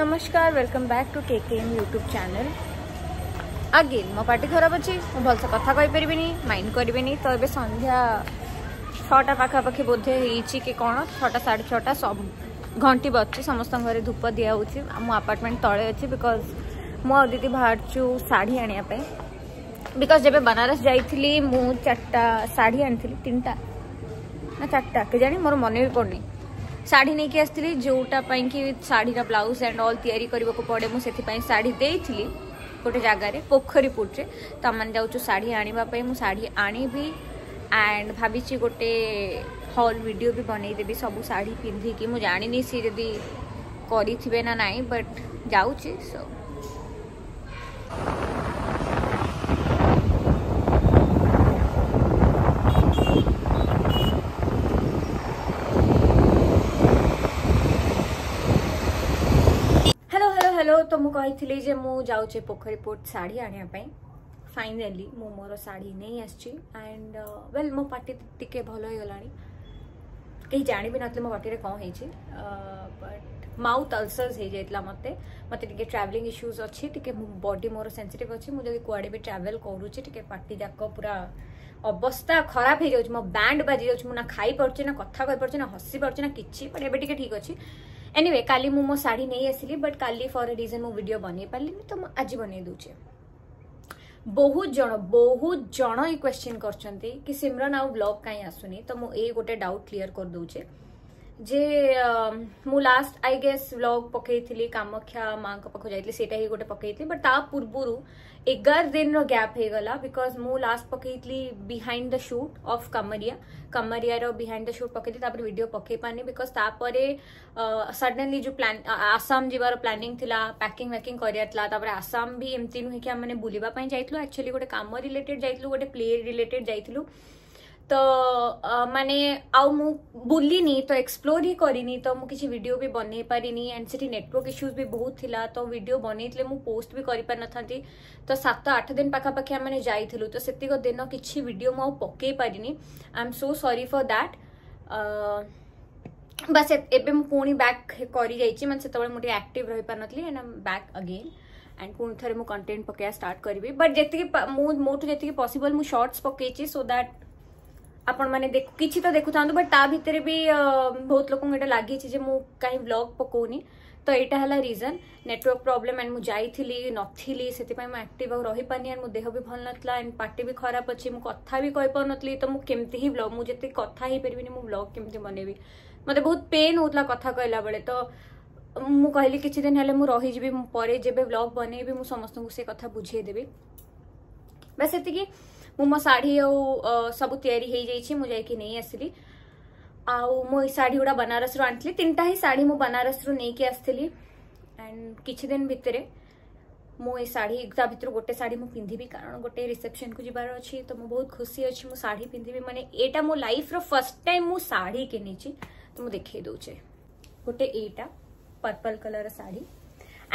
નમસ્કાર welcome back to KKM YouTube channel again ମୋ ପାଟି ଖରାପ ଅଛି ମୁଁ ଭଲସେ କଥା କହିପାରିବିନି ମାଇଣ୍ଡ କରିବିନି ତ ଏବେ ସନ୍ଧ୍ୟା ଛଅଟା ପାଖାପାଖି ବୋଧେ ହେଇଛି କି କ'ଣ ଛଅଟା ସାଢ଼େ ଛଅଟା ସବୁ ଘଣ୍ଟି ବସୁଛି ସମସ୍ତଙ୍କ ଘରେ ଧୂପ ଦିଆହେଉଛି ଆମ ଆପାର୍ଟମେଣ୍ଟ ତଳେ ଅଛି ବିକଜ୍ ମୁଁ ଆଉ ଦିଦି ବାହାରିଛୁ ଶାଢ଼ୀ ଆଣିବା ପାଇଁ ବିକଜ୍ ଯେବେ ବନାରସ ଯାଇଥିଲି ମୁଁ ଚାରିଟା ଶାଢ଼ୀ ଆଣିଥିଲି ତିନିଟା ନା ଚାରିଟା କେଜାଣି ମୋର ମନେ ବି ପଡ଼ୁନି ଶାଢ଼ୀ ନେଇକି ଆସିଥିଲି ଯେଉଁଟା ପାଇଁକି ଶାଢ଼ୀର ବ୍ଲାଉଜ୍ ଆଣ୍ଡ ଅଲ୍ ତିଆରି କରିବାକୁ ପଡ଼େ ମୁଁ ସେଥିପାଇଁ ଶାଢ଼ୀ ଦେଇଥିଲି ଗୋଟେ ଜାଗାରେ ପୋଖରୀପୁଟରେ ତ ଆମେ ଯାଉଛୁ ଶାଢ଼ୀ ଆଣିବା ପାଇଁ ମୁଁ ଶାଢ଼ୀ ଆଣିବି ଆଣ୍ଡ ଭାବିଛି ଗୋଟେ ହଲ୍ ଭିଡ଼ିଓ ବି ବନେଇଦେବି ସବୁ ଶାଢ଼ୀ ପିନ୍ଧିକି ମୁଁ ଜାଣିନି ସିଏ ଯଦି କରିଥିବେ ନା ନାହିଁ ବଟ୍ ଯାଉଛି ସୋ ତୁମକୁ କହିଥିଲି ଯେ ମୁଁ ଯାଉଛି ପୋଖରୀପୁଟ ଶାଢ଼ୀ ଆଣିବା ପାଇଁ ଫାଇନାଲି ମୁଁ ମୋର ଶାଢ଼ୀ ନେଇ ଆସିଛି ଆଣ୍ଡ ୱେଲ୍ ମୋ ପାଟି ଟିକେ ଭଲ ହେଇଗଲାଣି କେହି ଜାଣିବି ନଥିଲେ ମୋ ପାଟିରେ କ'ଣ ହେଇଛି ବଟ୍ ମାଉଥ୍ ଅଲସର୍ସ ହେଇଯାଇଥିଲା ମୋତେ ମୋତେ ଟିକେ ଟ୍ରାଭେଲିଂ ଇସ୍ୟୁଜ୍ ଅଛି ଟିକେ ବଡି ମୋର ସେନ୍ସିଟିଭ୍ ଅଛି ମୁଁ ଯଦି କୁଆଡ଼େ ବି ଟ୍ରାଭେଲ୍ କରୁଛି ଟିକେ ପାଟି ଯାକ ପୁରା ଅବସ୍ଥା ଖରାପ ହେଇଯାଉଛି ମୋ ବ୍ୟାଣ୍ଡ ବାଜିଯାଉଛି ମୁଁ ନା ଖାଇପାରୁଛି ନା କଥା କହିପାରୁଛି ନା ହସି ପାରୁଛି ନା କିଛି ବଟ୍ ଏବେ ଟିକେ ଠିକ୍ ଅଛି ಎನಿವೆ ಕಾಲಿ ಮು ಮೋ ଶାଢ଼ୀ ନେଇ ଆସିଲି ବଟ୍ କାଲି ଫର୍ ଏ ରିଜନ୍ ମୁଁ ଭିଡ଼ିଓ ବନେଇ ପାରିଲିନି ତ ମୁଁ ଆଜି ବନେଇ ଦେଉଛି ବହୁତ ଜଣ ବହୁତ ଜଣ ଏ କ୍ୱେଶ୍ଚିନ୍ କରିଛନ୍ତି କି ସିମରନ୍ ଆଉ ବ୍ଲଗ୍ କାହିଁ ଆସୁନି ତ ମୁଁ ଏଇ ଗୋଟେ ଡାଉଟ୍ କ୍ଲିୟର୍ କରିଦେଉଛି जे मु लास्ट आई गेस ब्लग पकईली कामाख्या माँ पाक जाटा ही गोटे पकईली बट ता पूर्व एगार दिन रो गैप हो गला बिकज मु लास्ट पकईली बिहाइंड द शूट ऑफ कमरिया कमरिया रो बिहाइंड द शूट पकईली भिड पकई पानी बिकज तापर सडनली जो प्लान आसाम जीवार प्लानिंग थिला पैकिंग वैकिंग कर आसाम भी एमती नुह कि बुलाई जाइलु एक्चुअली गोटे काम रिलेटेड जाइलु गोटे प्ले रिलेटेड जाइलू तो माने आउ मु बुलनी तो एक्सप्लोर ही करनी तो मुझे किसी वीडियो भी बन पारिनी एंड सी नेटवर्क इश्यूज भी बहुत थिला तो वीडियो बनईले मुझे पोस्ट भी करी करपार था तो सात आठ दिन पाखापाखि आम जाइलु तो से दिन किसी भिड मु पके पारिनी आई एम सो सरी फर दैट बस एवं पुणी बैक कर मैं से मुझे आक्ट रही पार नी एंड बैक अगेन एंड पुणी थे मुझे कंटेन्ट पकड़ा स्टार्ट करी बट जी मोटू जी पसबल मुझे सर्ट्स पकई सो दैट आपने मैंने कि तो देखु था बट ता भितर भी बहुत लोग को लगी कहीं ब्लग पकोनी तो यहाँ है रीजन नेटवर्क प्रोब्लेम एंड मुझे नी से मुझे आक्ट आ रही पानी एंड मुझे देह भी भल ना एंड पार्टी भी खराब अच्छी कथ भी कही पार नी तो मुझे केमती ही ब्लग मुझे कथपरि मुझ ब्लग के बनैबी मत बहुत पेन होता कथ कहला बेले तो मुझे कहली किसी दिन है मुझे ब्लग बनैबी मुझे समस्त को सी कथ बुझेदेवी बस ये ମୁଁ ମୋ ଶାଢ଼ୀ ଆଉ ସବୁ ତିଆରି ହେଇଯାଇଛି ମୁଁ ଯାଇକି ନେଇ ଆସିଲି ଆଉ ମୁଁ ଏଇ ଶାଢ଼ୀ ଗୁଡ଼ା ବନାରସରୁ ଆଣିଥିଲି ତିନିଟା ହିଁ ଶାଢ଼ୀ ମୁଁ ବନାରସରୁ ନେଇକି ଆସିଥିଲି ଆଣ୍ଡ କିଛି ଦିନ ଭିତରେ ମୁଁ ଏଇ ଶାଢ଼ୀ ତା ଭିତରୁ ଗୋଟେ ଶାଢ଼ୀ ମୁଁ ପିନ୍ଧିବି କାରଣ ଗୋଟେ ରିସେପସନକୁ ଯିବାର ଅଛି ତ ମୁଁ ବହୁତ ଖୁସି ଅଛି ମୁଁ ଶାଢ଼ୀ ପିନ୍ଧିବି ମାନେ ଏଇଟା ମୋ ଲାଇଫ୍ର ଫାର୍ଷ୍ଟ ଟାଇମ୍ ମୁଁ ଶାଢ଼ୀ କିଣିଛି ତ ମୁଁ ଦେଖେଇ ଦେଉଛି ଗୋଟେ ଏଇଟା ପର୍ପଲ୍ କଲର୍ ଶାଢ଼ୀ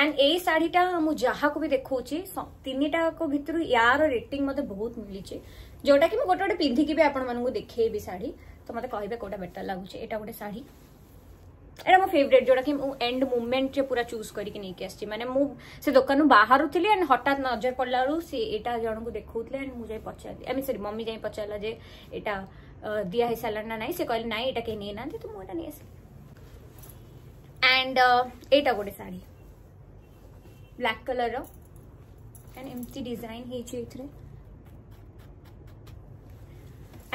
ଆଣ୍ଡ ଏଇ ଶାଢ଼ୀଟା ମୁଁ ଯାହାକୁ ବି ଦେଖଉଛି ତିନିଟାକ ଭିତରୁ ୟାର ରେଟିଂ ମୋତେ ବହୁତ ମିଳିଛି ଯୋଉଟା କି ମୁଁ ଗୋଟେ ଗୋଟେ ପିନ୍ଧିକି ବି ଆପଣମାନଙ୍କୁ ଦେଖେଇବି ଶାଢ଼ୀ ତ ମୋତେ କହିବେ କୋଉଟା ବେଟର ଲାଗୁଛି ଏଇଟା ଗୋଟେ ଶାଢ଼ୀ ଏଇଟା ମୋ ଫେଭରେଟ୍ ଯୋଉଟା କି ମୁଁ ଏଣ୍ଡ ମୁଭମେଣ୍ଟରେ ପୁରା ଚୁଜ୍ କରିକି ନେଇକି ଆସିଛି ମାନେ ମୁଁ ସେ ଦୋକାନରୁ ବାହାରୁଥିଲି ଆଣ୍ଡ ହଠାତ୍ ନଜର ପଡ଼ିଲା ବେଳୁ ସେ ଏଇଟା ଜଣଙ୍କୁ ଦେଖାଉଥିଲେ ଆଣ୍ଡ ମୁଁ ଯାଇ ପଚାରିଲି ଆମେ ସରି ମମି ଯାଇ ପଚାରିଲା ଯେ ଏଇଟା ଦିଆ ହେଇସାରିଲାଣି ନା ନାହିଁ ସେ କହିଲେ ନାଇଁ ଏଇଟା କେହି ନେଇନାହାନ୍ତି ତ ମୁଁ ଏଇଟା ନେଇ ଆସିଲି ଆଣ୍ଡ ଏଇଟା ଗୋଟେ ଶାଢ଼ୀ ಬ್ಲ್ಯಾಕ್ ಕಲರ್ ಅಂಡ್ ಎಂಟಿ ಡಿಸೈನ್ ହେଇଛି ଏଥିରେ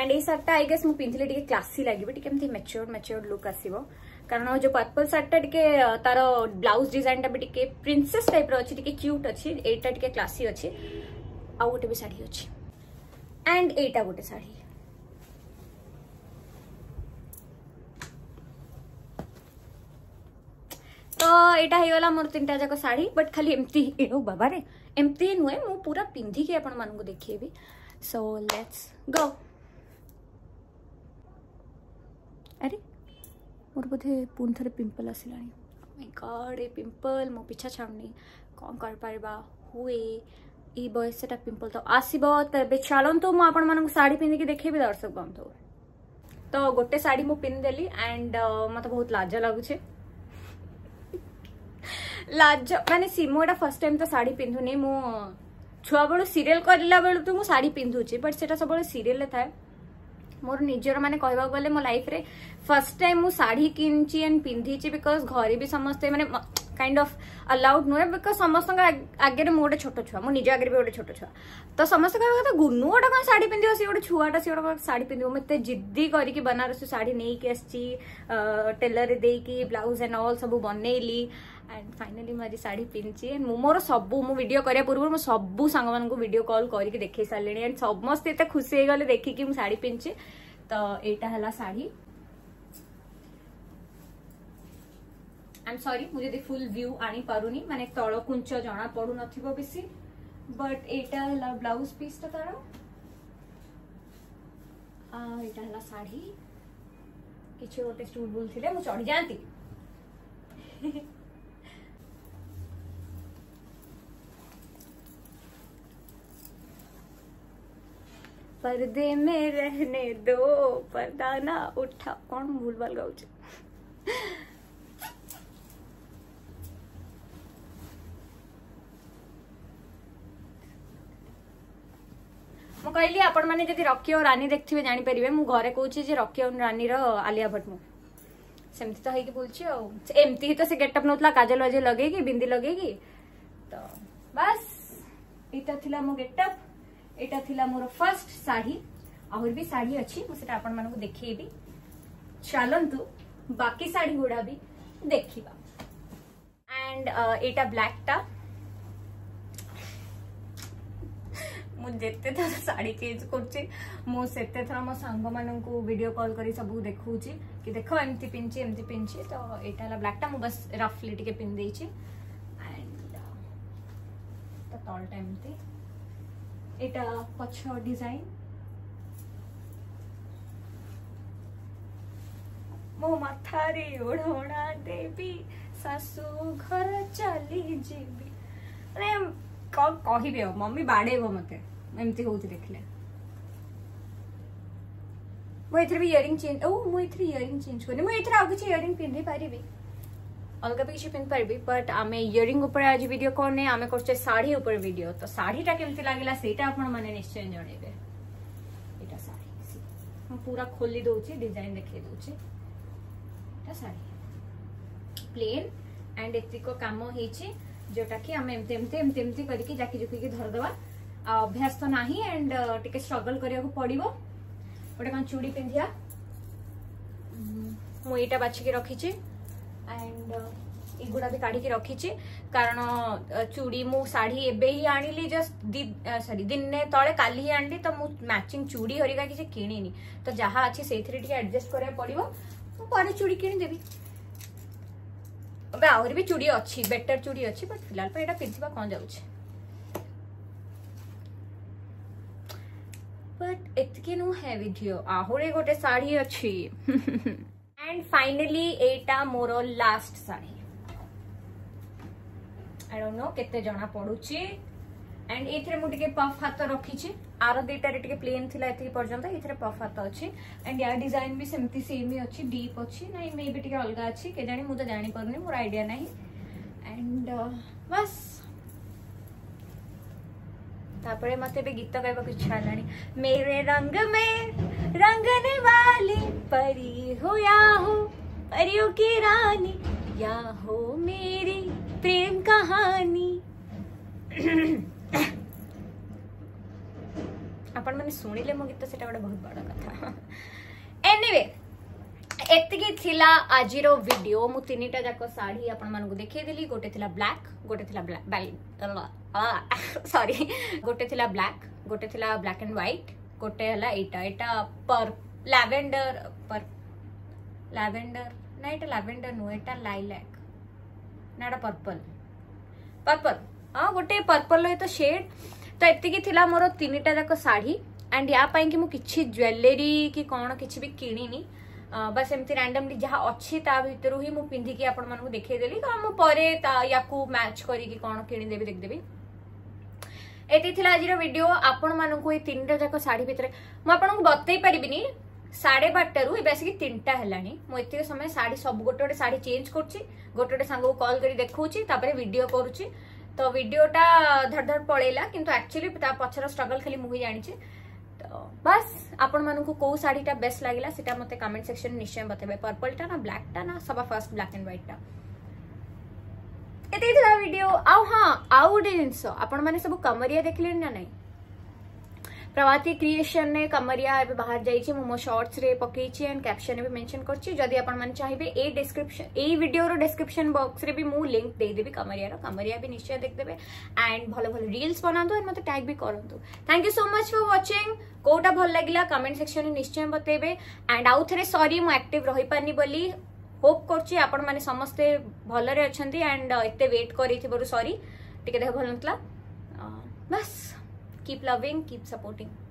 ଆଣ୍ଡ ଏଇ ସାର୍ଟଟା ଆଇ ଗେସ୍ ମୁଁ ପିନ୍ଧିଲେ ଟିକେ କ୍ଲାସି ଲାଗିବ ଟିକେ ଏମିତି ମେଚ୍ୟୋର୍ଡ ମେଚ୍ୟୋର୍ଡ ଲୁକ୍ ଆସିବ କାରଣ ଯୋଉ ପର୍ପଲ୍ ସାର୍ଟଟା ଟିକେ ତାର ବ୍ଲାଉଜ ଡିଜାଇନଟା ବି ଟିକେ ପ୍ରିନ୍ସେସ୍ ଟାଇପ୍ର ଅଛି ଟିକେ କ୍ୟୁଟ୍ ଅଛି ଏଇଟା ଟିକେ କ୍ଲାସି ଅଛି ଆଉ ଗୋଟେ ବି ଶାଢ଼ୀ ଅଛି ଆଣ୍ଡ ଏଇଟା ଗୋଟେ ଶାଢ଼ୀ ତ ଏଇଟା ହେଇଗଲା ମୋର ତିନିଟା ଯାକ ଶାଢ଼ୀ ବଟ୍ ଖାଲି ଏମିତି ଏଣୁ ବାବାରେ ଏମିତି ନୁହେଁ ମୁଁ ପୁରା ପିନ୍ଧିକି ଆପଣମାନଙ୍କୁ ଦେଖେଇବି ସୋ ଲେଟ୍ସ ଗୋ ଆରେ ମୋର ବୋଧେ ପୁଣି ଥରେ ପିମ୍ପଲ୍ ଆସିଲାଣି ଗଡ଼ ଏ ପିମ୍ପଲ୍ ମୋ ପିଛା ଛାଡ଼ୁନି କ'ଣ କରିପାରିବା ହୁଏ ଏଇ ବୟସଟା ପିମ୍ପଲ୍ ତ ଆସିବ ତେବେ ଚାଲନ୍ତୁ ମୁଁ ଆପଣମାନଙ୍କୁ ଶାଢ଼ୀ ପିନ୍ଧିକି ଦେଖେଇବି ଦର୍ଶକ ବନ୍ଧୁ ତ ଗୋଟେ ଶାଢ଼ୀ ମୁଁ ପିନ୍ଧିଦେଲି ଆଣ୍ଡ ମୋତେ ବହୁତ ଲାଜ ଲାଗୁଛି ଲାଜ ମାନେ ସିମୁଟା ଫାର୍ଷ୍ଟ ଟାଇମ୍ ତ ଶାଢ଼ୀ ପିନ୍ଧୁନି ମୁଁ ଛୁଆବେଳୁ ସିରିଏଲ୍ କରିଲା ବେଳୁ ତ ମୁଁ ଶାଢ଼ୀ ପିନ୍ଧୁଛି ବଟ୍ ସେଟା ସବୁବେଳେ ସିରିଏଲ୍ରେ ଥାଏ ମୋର ନିଜର ମାନେ କହିବାକୁ ଗଲେ ମୋ ଲାଇଫ୍ରେ ଫାର୍ଷ୍ଟ ଟାଇମ୍ ମୁଁ ଶାଢ଼ୀ କିଣିଛି ଆଣ୍ଡ ପିନ୍ଧିଛି ବିକଜ୍ ଘରେ ବି ସମସ୍ତେ ମାନେ কাইন্ড অফ আলাউড নুহে বিকজ সমস্ত আগে মু গোটে ছোট ছুয়া মু নিজ আগে গোটে ছোট ছুয়া তো সমস্ত কবে কথা গুনু গোটা কোন শাড়ি পিঁধিব সি গোটে ছুয়াটা সি গোটা শাড়ি পিঁধিব মু এত জিদ্দি করিকি বনারসি শাড়ি নেইকি আসছি টেলরে দেইকি ব্লাউজ এন্ড অল সব বনেইলি এন্ড ফাইনালি মু আজ শাড়ি পিঁধিছি এন্ড মু মোর সবু মু ভিডিও করিয়া পূর্বর মু সবু সাঙ্গ মানুষ ভিডিও কল করিকি দেখাই সারিলে এন্ড সমস্তে এত খুশি হয়ে গলে দেখিকি মু শাড়ি পিঁধিছি তো এইটা হলা শাড়ি आम सरी मुझे फुल व्यू आनी पारुनी मैंने तल कुंच जना पड़ नथिबो बट एटा हला ब्लाउज पीस ता तार आ एटा हला साड़ी किछि गोटे स्टूल बुल थिले मु चढ़ी जानती पर्दे में रहने दो पर्दा ना उठा कौन भूलभाल गाउच ମୁଁ କହିଲି ଆପଣମାନେ ଯଦି ରକି ଓ ରାନୀ ଦେଖିଥିବେ ଜାଣିପାରିବେ ମୁଁ ଘରେ କହୁଛି ଯେ ରକି ଓ ରାନୀର ଆଲିଆ ଭଟ୍ଟ ମୁଁ ସେମିତି ତ ହେଇକି ବୁଲୁଛି ଆଉ ଏମିତି ହିଁ ତ ସେ ଗେଟଅପ୍ ନେଉଥିଲା କାଜଲ ବାଜଲ ଲଗେଇକି ବିନ୍ଦି ଲଗେଇକି ତ ବାସ୍ ଏଇଟା ଥିଲା ମୋ ଗେଟଅପ୍ ଏଇଟା ଥିଲା ମୋର ଫାର୍ଷ୍ଟ ଶାଢ଼ୀ ଆହୁରି ବି ଶାଢ଼ୀ ଅଛି ମୁଁ ସେଟା ଆପଣମାନଙ୍କୁ ଦେଖେଇବି ଚାଲନ୍ତୁ ବାକି ଶାଢ଼ୀ ଗୁଡ଼ା ବି ଦେଖିବା ଆଣ୍ଡ ଏଇଟା ବ୍ଲାକ୍ଟା जिते थर शाढ़ी चेज करते थर मो सांग भिडियो कल कर सब देखा कि देख एम पिंच एम पिंच तो यहाँ है ब्लाकटा बस रफली टे पिंधे एंड तो तलटा एमती डिजाइन मो मथारे ओढ़ा देवी शाशु घर चली जीवी मम्मी बाड़े मत ଏମିତି ହଉଛି ଦେଖିଲେ ମୁଁ ଏଥିରେ ବି ଇୟରିଂ ଚେଞ୍ଜ ଓ ମୁଁ ଏଥିରେ ଇୟରିଂ ଚେଞ୍ଜ କରିନି ମୁଁ ଏଥିରେ ଆଉ କିଛି ଇୟରିଂ ପିନ୍ଧି ପାରିବି অলগা বি কিছু পিন্ধি পারিবি বট আমি ইয়রিং উপরে আজ ভিডিও করনে আমি করছে শাড়ি উপরে ভিডিও তো শাড়িটা কেমতি লাগিলা সেইটা আপন মানে নিশ্চয় জনাইবে এটা শাড়ি আমি পুরা খোলি দউছি ডিজাইন দেখাই দউছি এটা শাড়ি প্লেন এন্ড এতিক কাম হইছে যেটা কি আমি এমতি এমতি এমতি এমতি করিকি জাকি জুকিকে ধর দেবা अभ्यास तो ना एंड टे स्ट्रगल करने पड़ो गोटे कौन चूड़ी मुटा बाछिक रखी एंड युड़ा भी काढ़ रखी कारण चूड़ी मु शाढ़ी एवं ही आनली जस्ट दी सरी दिने तले का ही आनि तो मुझे मैचिंग चूड़ी हरिका किसी किणी तो जहाँ अच्छे से आडजस्ट करा पड़ो मुझे चूड़ी किणीदेवी अब आहरी भी चूड़ी अच्छी बेटर चूड़ी अच्छी बट फिलहाल पर यह पिंधि कौन जाऊँ बट एतकेनू है वीडियो आहोरे गोटे साड़ी अच्छी एंड फाइनली एटा मोर last sari I don't know केते जना पडुची एंड एथरे मु टिके पफ हात तो रखी रखिछि आरो दुईटा रे टिके प्लेन थिला एथि पर्यंत एथरे पफ हात अछि एंड या डिजाइन भी सेमति सेम ही अछि डीप अछि नै मे भी टिके अलग अछि के जानी मु त जानि परनी मोर आईडिया नै एंड बस तापरे मते भी गीत गाइबा इच्छा है मेरे रंग में रंगने वाली परी हो या परियों की रानी या हो मेरी प्रेम कहानी आपण मैंने शुणिले मो गीत से बहुत बड़ा कथा एनिवे anyway, ଏତିକି ଥିଲା ଆଜିର ଭିଡିଓ ମୁଁ ତିନିଟା ଯାକ ଶାଢ଼ୀ ଆପଣମାନଙ୍କୁ ଦେଖେଇଦେଲି ଗୋଟେ ଥିଲା ବ୍ଲାକ୍ ଗୋଟେ ଥିଲା ସରି ଗୋଟେ ଥିଲା ବ୍ଲାକ୍ ଗୋଟେ ଥିଲା ବ୍ଲାକ୍ ଆଣ୍ଡ ହ୍ୱାଇଟ୍ ଗୋଟେ ହେଲା ଏଇଟା ଏଇଟା ପର୍ ଲାଭେଣ୍ଡର ପର୍ ଲାଭେଣ୍ଡର ନା ଏଇଟା ଲାଭେଣ୍ଡର ନୁହେଁ ଏଇଟା ଲାଇଲାକ୍ ନା ଏଇଟା ପର୍ପଲ୍ ପର୍ପଲ୍ ହଁ ଗୋଟେ ପର୍ପଲ୍ର ଏତ ସେଡ୍ ତ ଏତିକି ଥିଲା ମୋର ତିନିଟା ଯାକ ଶାଢ଼ୀ ଆଣ୍ଡ ୟା ପାଇଁକି ମୁଁ କିଛି ଜୁଏଲେରୀ କି କ'ଣ କିଛି ବି କିଣିନି बस एमती रैंडमली जहाँ अच्छी भितर ही मुझे पिंधिकी आप देखेदेली मुझे या मैच करी कौन किणीदेवी देखदेवी ये आज भिड आपण मानक ये जाक शाढ़ी भितर मुझे बतई पारिनी साढ़े बारटा रू आसिक तीन टा मुझे ये समय शाढ़ी सब गोटे गोटे शाढ़ी चेंज कर गोटे गोटे सांग कल कर देखा भिड कर तो भिडटा धड़धड़ पलैला कि एक्चुअली पचर स्ट्रगल खाली मुझे जानी বাস ଆପଣମାନଙ୍କୁ କୋଉ ଶାଢ଼ୀଟା ବେଷ୍ଟ ଲାଗିଲା ସେଟା ମୋତେ କମେଣ୍ଟ ସେକ୍ସନରେ ନିଶ୍ଚୟ ବତେଇବେ ପର୍ପଲଟା ନା ବ୍ଲାକ୍ଟା ନା ସବା ଫାର୍ଷ୍ଟ ବ୍ଲାକ୍ ଆଣ୍ଡ ହ୍ୱାଇଟ୍ଟା ଏତିକି ଥିଲା ଭିଡ଼ିଓ ଆଉ ହଁ ଆଉ ଗୋଟେ ଜିନିଷ ଆପଣମାନେ ସବୁ କମରିଆ ଦେଖିଲେଣି ନା ନାହିଁ प्रभाती क्रिएसन कमरिया बाहर जाइए मुझ मो सर्टस पकई एंड कैप्शन भी मेनसन करदी आपे योर डेस्क्रिपन बक्स में भी मुझ लिंक देदेवि कमरिया कमरिया भी निश्चय देखदे एंड भल भल रिल्स बनातु एंड मत टैग भी करूँ thank you so much for watching कौटा भल लगे कमेंट सेक्शन में निश्चय बतेबे एंड आउ थे सरी मुझ आक्ट रही पारि बोली होप कर समस्ते भलि एंड एत वेट कर सरी टे देह भल ना बस keep loving keep supporting